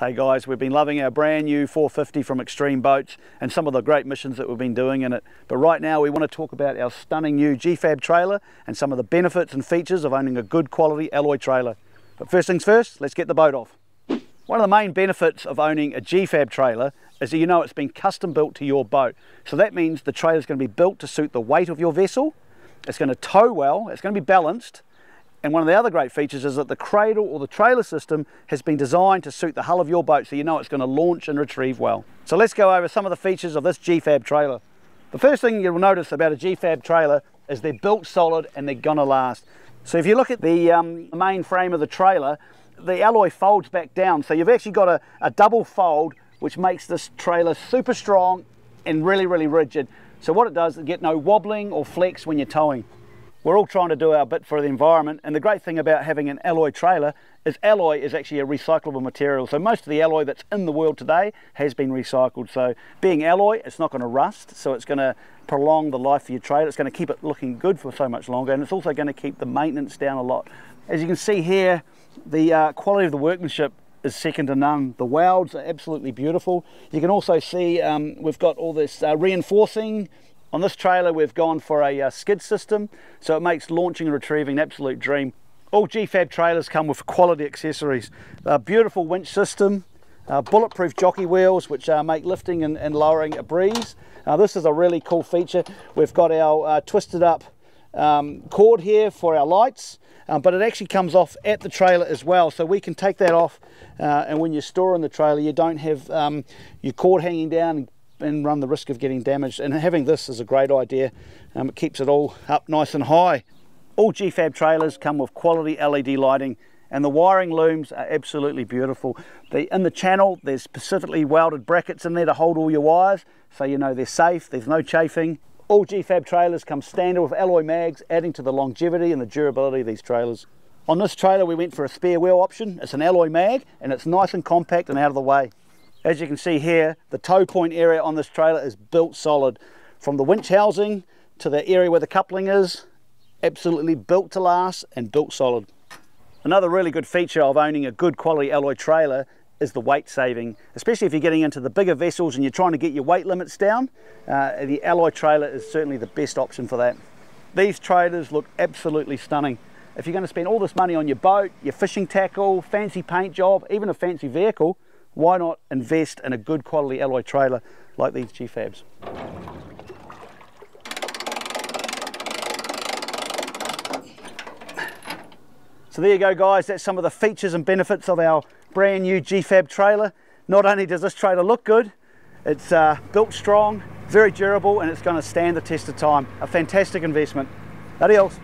Hey guys, we've been loving our brand new 450 from Extreme Boats and some of the great missions that we've been doing in it. But right now we want to talk about our stunning new GFAB trailer and some of the benefits and features of owning a good quality alloy trailer. But first things first, let's get the boat off. One of the main benefits of owning a GFAB trailer is that you know it's been custom built to your boat. So that means the trailer is going to be built to suit the weight of your vessel, it's going to tow well, it's going to be balanced, and one of the other great features is that the cradle or the trailer system has been designed to suit the hull of your boat so you know it's going to launch and retrieve well. So let's go over some of the features of this GFAB trailer. The first thing you'll notice about a GFAB trailer is they're built solid and they're going to last. So if you look at the, um, main frame of the trailer, the alloy folds back down. So you've actually got a, a double fold which makes this trailer super strong and really, really rigid. So what it does is get no wobbling or flex when you're towing. We're all trying to do our bit for the environment and the great thing about having an alloy trailer is alloy is actually a recyclable material. So most of the alloy that's in the world today has been recycled. So being alloy, it's not going to rust, so it's going to prolong the life of your trailer. It's going to keep it looking good for so much longer and it's also going to keep the maintenance down a lot. As you can see here, the uh, quality of the workmanship is second to none. The welds are absolutely beautiful. You can also see um, we've got all this uh, reinforcing on this trailer we've gone for a uh, skid system so it makes launching and retrieving an absolute dream. All GFAB trailers come with quality accessories. A beautiful winch system, uh, bulletproof jockey wheels which uh, make lifting and, and, lowering a breeze. this is a really cool feature. We've got our uh, twisted up um, cord here for our lights um, but it actually comes off at the trailer as well so we can take that off uh, and when you're storing the trailer you don't have um, your cord hanging down and run the risk of getting damaged. And having this is a great idea. Um, it keeps it all up nice and high. All GFAB trailers come with quality LED lighting and the wiring looms are absolutely beautiful. The, in the channel, there's specifically welded brackets in there to hold all your wires, so you know they're safe, there's no chafing. All GFAB trailers come standard with alloy mags, adding to the longevity and the durability of these trailers. On this trailer, we went for a spare wheel option. It's an alloy mag, and it's nice and compact and out of the way. As you can see here, the tow point area on this trailer is built solid. From the winch housing to the area where the coupling is, absolutely built to last and built solid. Another really good feature of owning a good quality alloy trailer is the weight saving, especially if you're getting into the bigger vessels and you're trying to get your weight limits down. Uh, the alloy trailer is certainly the best option for that. These trailers look absolutely stunning. If you're going to spend all this money on your boat, your fishing tackle, fancy paint job, even a fancy vehicle, why not invest in a good quality alloy trailer like these GFABs? So there you go guys, that's some of the features and benefits of our brand new GFAB trailer. Not only does this trailer look good, it's uh, built strong, very durable and it's going to stand the test of time. A fantastic investment. Adios.